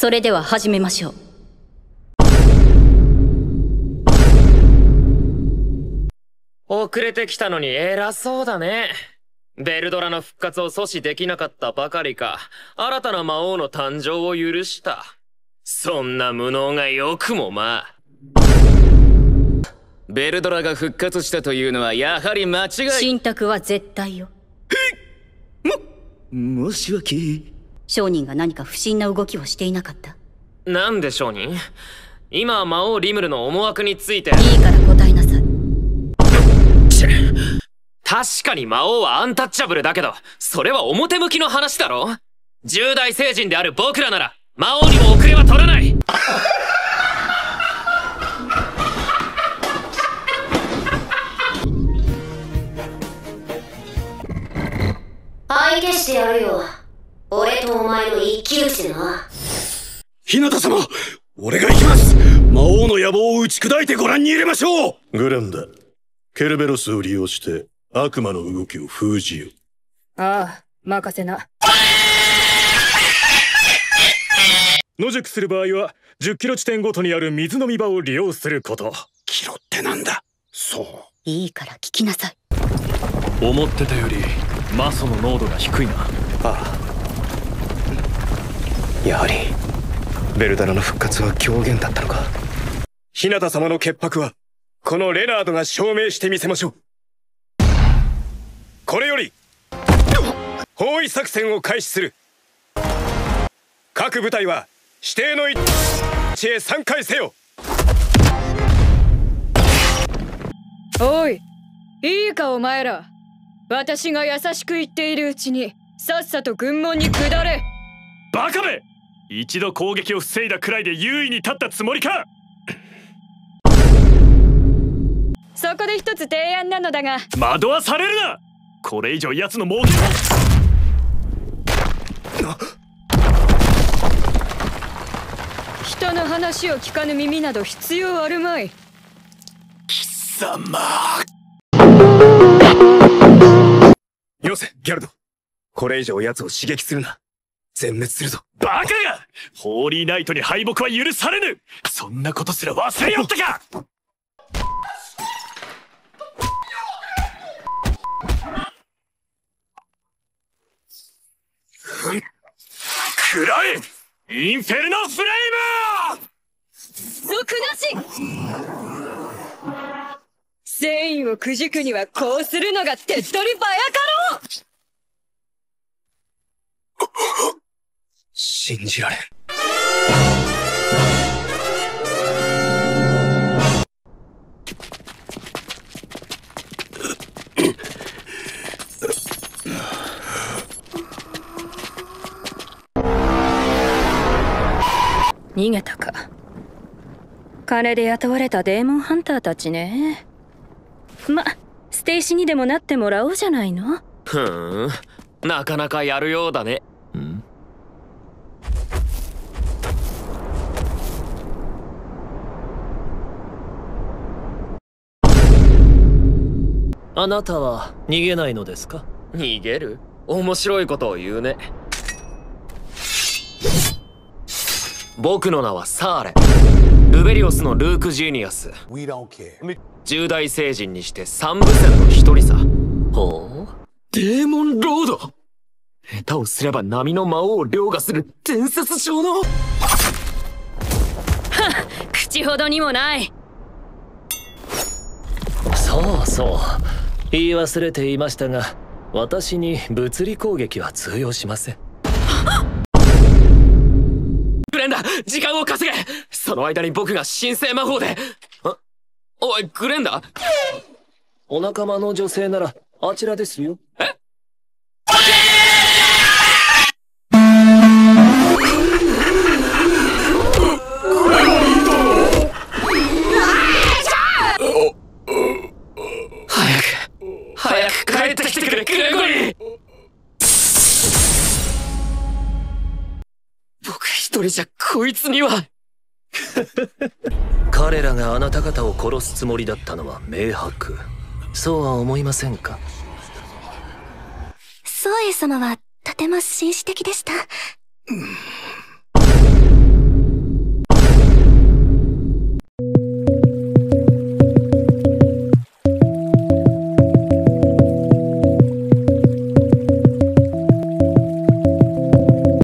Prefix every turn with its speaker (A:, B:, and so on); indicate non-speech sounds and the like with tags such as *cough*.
A: それでは始めましょう。
B: 遅れてきたのに偉そうだね。ベルドラの復活を阻止できなかったばかりか、新たな魔王の誕生を許した。そんな無能がよくもまあ。
C: ベルドラが復活したというのはやはり間違い
A: 信託は絶対よ。
C: 申し訳
A: 商人が何か不審な動きをしていなかった。
B: なんで商人？今魔王リムルの思惑について。
A: いいから答えなさい。
B: 確かに魔王はアンタッチャブルだけど、それは表向きの話だろ？重大聖人である僕らなら、魔王にも遅れは取らない
D: 相手してやるよ。俺とお前の一騎打ちでな。
E: 日向様俺が行きます魔王の野望を打ち砕いてご覧に入れましょう
F: グレンダ、ケルベロスを利用して悪魔の動きを封じよ。
G: ああ、任せな。
H: 野宿する場合は10キロ地点ごとにある水飲み場を利用すること
E: キロってなんだ？そう
A: いいから聞きなさい。
I: 思ってたよりマソの濃度が低いな
J: ああやはりベルダラの復活は狂言だったのか。
E: 日向様の潔白はこのレナードが証明してみせましょう。これより包囲作戦を開始する。各部隊は指定の位置へ参回せよ。
G: おいいいかお前ら。私が優しく言っているうちにさっさと軍門に下れ。
I: バカめ一度攻撃を防いだくらいで優位に立ったつもりか！
G: そこで一つ提案なのだが。
I: 惑わされるな！これ以上奴の儲け
G: 人の話を聞かぬ耳など必要あるまい。
E: 貴様！よせギャルド。これ以上奴を刺激するな全滅するぞ。
I: バカが！ホーリーナイトに敗北は許されぬ！そんなことすら忘れよったか！くらえインフェルノフレイム！
G: 族なし！戦意をくじくにはこうするのが手っ取り早かろう
J: 信じられん
G: 逃げたか金で雇われたデーモンハンターたちねま捨て石にでもなってもらおうじゃないの？
B: ふーん。なかなかやるようだね。
I: あなたは逃げないのですか？
B: 逃げる？面白いことを言うね。僕の名はサーレ。ルベリオスのルーク・ジーニアス。重大聖人にして三部戦の一人さ。
I: ほう
B: デーモンロード？下手をすれば波の魔王を凌駕する伝説上の *laughs*
G: 口ほどにもない
I: そうそう言い忘れていましたが私に物理攻撃は通用しません。*laughs*
B: グレンダ時間を稼げ。その間に僕が神聖魔法で。あ？おいグレンダ
I: お仲間の女性ならあちらですよ。
B: え？僕一人じゃこいつには。*laughs*
I: 彼らがあなた方を殺すつもりだったのは明白。そうは思いませんか？
D: ソーエ様はとても紳士的でした。